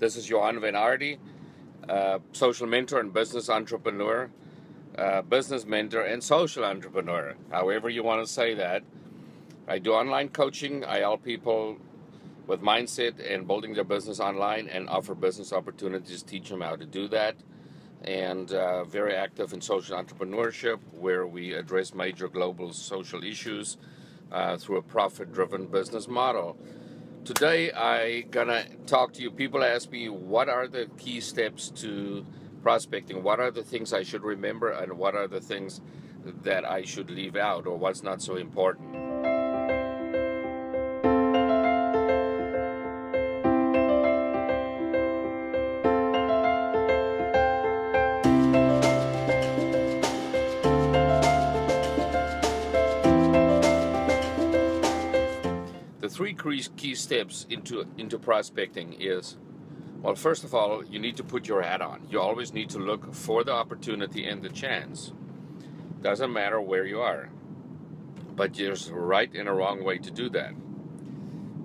This is Johan Van Aarde, uh, social mentor and business entrepreneur, uh, business mentor and social entrepreneur, however you want to say that. I do online coaching. I help people with mindset and building their business online and offer business opportunities, teach them how to do that. And uh, very active in social entrepreneurship, where we address major global social issues uh, through a profit driven business model. Today, I gonna talk to you. People ask me what are the key steps to prospecting? What are the things I should remember, and what are the things that I should leave out, or what's not so important? The three key steps into into prospecting is well first of all you need to put your hat on. You always need to look for the opportunity and the chance. Doesn't matter where you are. But there's a right and a wrong way to do that.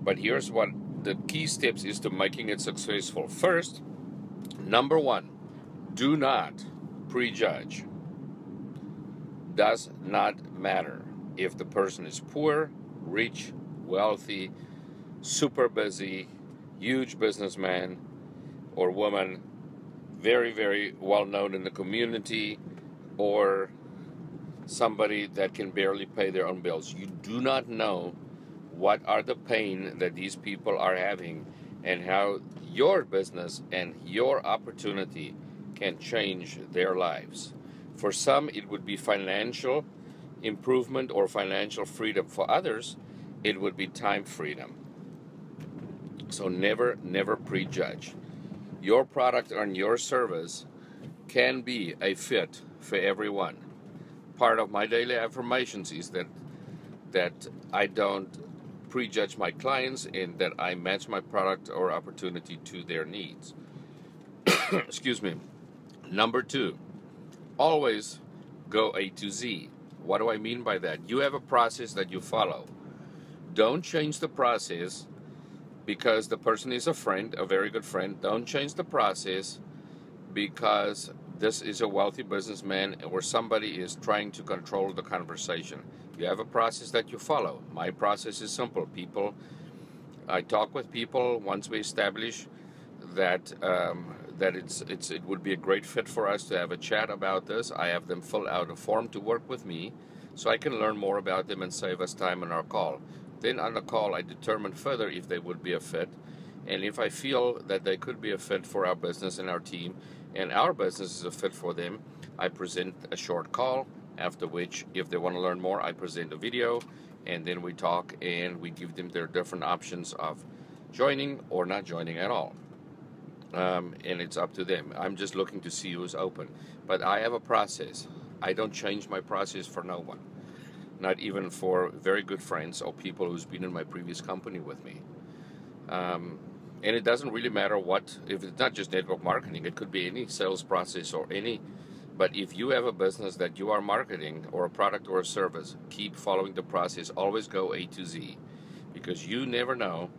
But here's what the key steps is to making it successful. First number one do not prejudge. Does not matter if the person is poor rich wealthy, super busy, huge businessman or woman, very, very well known in the community, or somebody that can barely pay their own bills. You do not know what are the pain that these people are having and how your business and your opportunity can change their lives. For some, it would be financial improvement or financial freedom. For others, it would be time freedom. So never, never prejudge. Your product or your service can be a fit for everyone. Part of my daily affirmations is that that I don't prejudge my clients and that I match my product or opportunity to their needs. Excuse me. Number two, always go A to Z. What do I mean by that? You have a process that you follow don't change the process because the person is a friend, a very good friend. Don't change the process because this is a wealthy businessman or somebody is trying to control the conversation. You have a process that you follow. My process is simple. People, I talk with people once we establish that um, that it's it's it would be a great fit for us to have a chat about this. I have them fill out a form to work with me, so I can learn more about them and save us time in our call. Then on the call, I determine further if they would be a fit. And if I feel that they could be a fit for our business and our team, and our business is a fit for them, I present a short call. After which, if they want to learn more, I present a video, and then we talk and we give them their different options of joining or not joining at all. Um, and it's up to them. I'm just looking to see who's open. But I have a process. I don't change my process for no one not even for very good friends or people who's been in my previous company with me. Um, and it doesn't really matter what, if it's not just network marketing, it could be any sales process or any. But if you have a business that you are marketing or a product or a service, keep following the process. Always go A to Z because you never know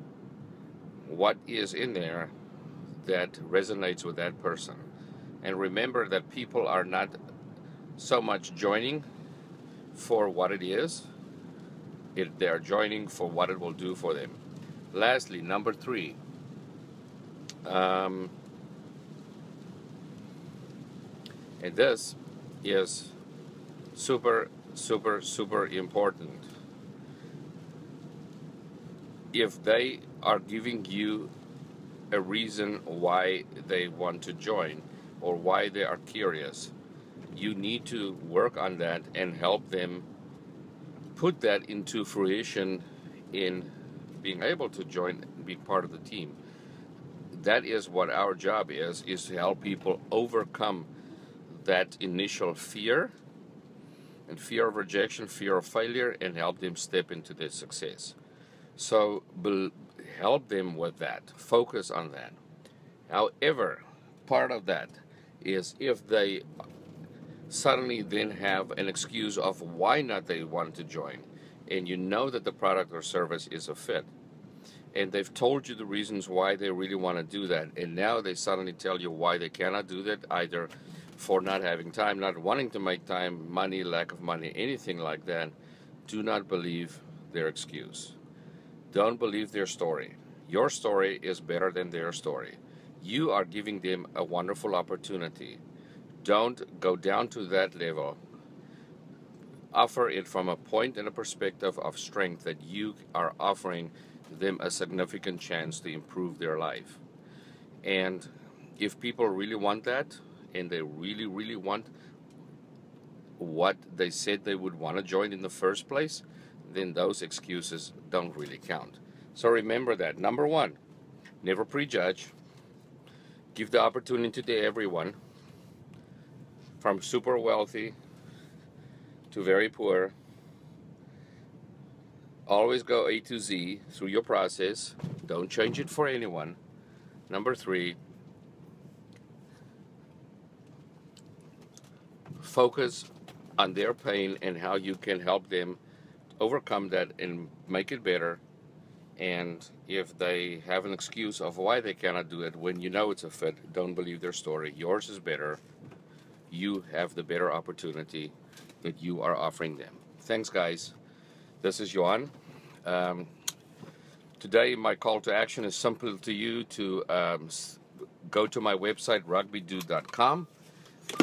what is in there that resonates with that person. And remember that people are not so much joining for what it is, it, they are joining for what it will do for them. Lastly, number three, um, and this is super, super, super important. If they are giving you a reason why they want to join or why they are curious, you need to work on that and help them put that into fruition in being able to join and be part of the team. That is what our job is, is to help people overcome that initial fear and fear of rejection, fear of failure, and help them step into their success. So help them with that, focus on that. However, part of that is if they suddenly then have an excuse of why not they want to join and you know that the product or service is a fit and they've told you the reasons why they really want to do that, and now they suddenly tell you why they cannot do that, either for not having time, not wanting to make time, money, lack of money, anything like that, do not believe their excuse. Don't believe their story. Your story is better than their story. You are giving them a wonderful opportunity. Don't go down to that level. Offer it from a point and a perspective of strength that you are offering them a significant chance to improve their life. And if people really want that, and they really, really want what they said they would want to join in the first place, then those excuses don't really count. So remember that. Number one, never prejudge. Give the opportunity to everyone, from super wealthy to very poor, Always go A to Z through your process. Don't change it for anyone. Number three, focus on their pain and how you can help them overcome that and make it better. And if they have an excuse of why they cannot do it, when you know it's a fit, don't believe their story. Yours is better. You have the better opportunity that you are offering them. Thanks, guys. This is Johan. Um, today, my call to action is simple to you to um, go to my website, rugbydude.com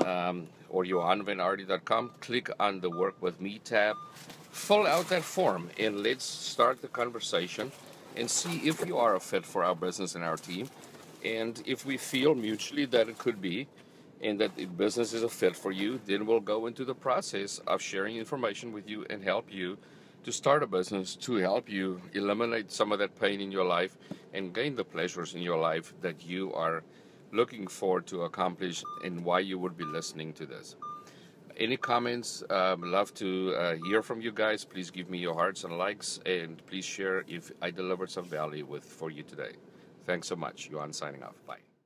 um, or johanvanaarde.com. Click on the Work With Me tab. Fill out that form and let's start the conversation and see if you are a fit for our business and our team. And if we feel mutually that it could be, and that the business is a fit for you, then we'll go into the process of sharing information with you and help you to start a business to help you eliminate some of that pain in your life and gain the pleasures in your life that you are looking for to accomplish and why you would be listening to this. Any comments? Um, love to uh, hear from you guys. Please give me your hearts and likes, and please share if I delivered some value with for you today. Thanks so much. Johan signing off. Bye.